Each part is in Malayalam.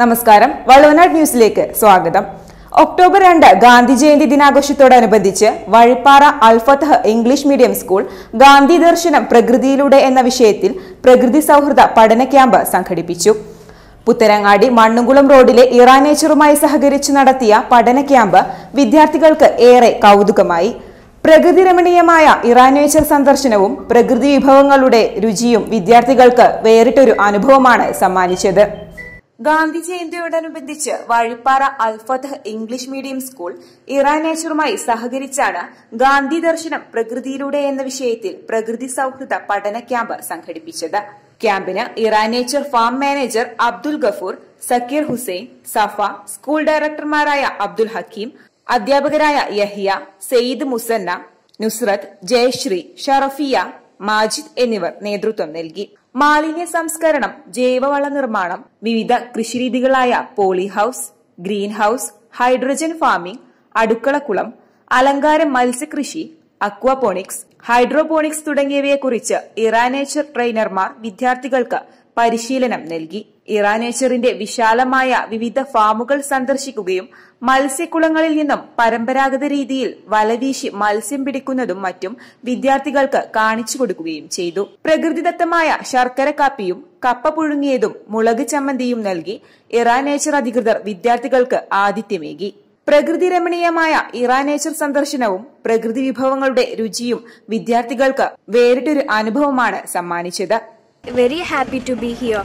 നമസ്കാരം. വള്ളുവനാട് ന്യൂസിലേക്ക് സ്വാഗതം. ഒക്ടോബർ രണ്ട് Gandhi Jayanti ദിനാഘോഷത്തോടനുബന്ധിച്ച് Vazhippara Alfathah English medium school Gandhi ദർശനം പ്രകൃതിയിലൂടെ എന്ന വിഷയത്തിൽ പ്രകൃതി സൗഹൃദ പഠന ക്യാമ്പ് സംഘടിപ്പിച്ചു. പുത്തരങ്ങാടി മണ്ണുകുളം റോഡിലെ ഇറാൻ നേച്ചറുമായി സഹകരിച്ച് നടത്തിയ പഠന ക്യാമ്പ് വിദ്യാർത്ഥികൾക്ക് ഏറെ കൗതുകമായി. പ്രകൃതി രമണീയമായ ഇറാൻ നേച്ചർ സന്ദർശനവും പ്രകൃതി വിഭവങ്ങളുടെ രുചിയും വിദ്യാർത്ഥികൾക്ക് വേറിട്ടൊരു അനുഭവമാണ് സമ്മാനിച്ചത്. Gandhi ജയന്തിയോടനുബന്ധിച്ച് Vazhippara Alfath English medium school Iran നേച്ചറുമായി സഹകരിച്ചാണ് ഗാന്ധി ദർശനം പ്രകൃതിയിലൂടെ എന്ന വിഷയത്തിൽ പ്രകൃതി സൌഹൃദ പഠന ക്യാമ്പ് സംഘടിപ്പിച്ചത്. ക്യാമ്പിന് Iran nature farm manager Abdul Gafoor Zakir Hussain Safa school ഡയറക്ടർമാരായ Abdul Hakeem അധ്യാപകരായ യഹിയ സെയ്ദ് മുസന്ന നുസ്രത്ത് ജയശ്രീ ഷറഫിയ മാജിദ് എന്നിവർ നേതൃത്വം നൽകി. മാലിന്യ സംസ്കരണം ജൈവവള നിർമ്മാണം വിവിധ കൃഷിരീതികളായ poly house green hydrogen farming അടുക്കളക്കുളം അലങ്കാര മത്സ്യകൃഷി അക്വാപോണിക്സ് ഹൈഡ്രോപോണിക്സ് തുടങ്ങിയവയെക്കുറിച്ച് ഇറാനേച്ചർ ട്രെയിനർമാർ വിദ്യാർത്ഥികൾക്ക് പരിശീലനം നൽകി. ഇറാനേച്ചറിന്റെ വിശാലമായ വിവിധ ഫാമുകൾ സന്ദർശിക്കുകയും മത്സ്യക്കുളങ്ങളിൽ നിന്നും പരമ്പരാഗത രീതിയിൽ വലവീശി മത്സ്യം പിടിക്കുന്നതും മറ്റും വിദ്യാർത്ഥികൾക്ക് കാണിച്ചു കൊടുക്കുകയും ചെയ്തു. പ്രകൃതിദത്തമായ ശർക്കര കാപ്പിയും കപ്പ പുഴുങ്ങിയതും മുളക് ചമ്മന്തിയും നൽകി ഇറാനേച്ചർ അധികൃതർ വിദ്യാർത്ഥികൾക്ക് ആതിഥ്യമേകി. പ്രകൃതി രമണീയമായ ഇറാനേച്ചർ സന്ദർശനവും പ്രകൃതി വിഭവങ്ങളുടെ രുചിയും വിദ്യാർത്ഥികൾക്ക് വേറിട്ടൊരു അനുഭവമാണ് സമ്മാനിച്ചത്. Very happy to be here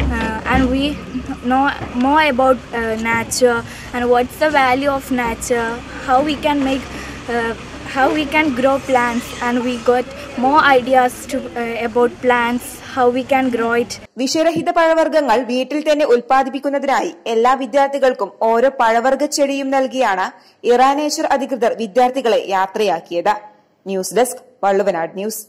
uh, and we know more about uh, nature and what's the value of nature how we can make uh, how we can grow plants and we got more ideas to uh, about plants how we can grow it വിഷരഹിത പഴവർഗങ്ങൾ വീട്ടിൽ തന്നെ ഉൽപ്പാദിപ്പിക്കുന്നതിനായി എല്ലാ വിദ്യാർത്ഥികൾക്കും ഓരോ പഴവർഗ ചെടിയും നൽകിയാണ് ഇറാനേശ്വർ അധികൃതർ വിദ്യാർത്ഥികളെ യാത്രയാക്കിയത് ന്യൂസ് ഡെസ്ക് വള്ളുവനാട് ന്യൂസ്